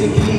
Music.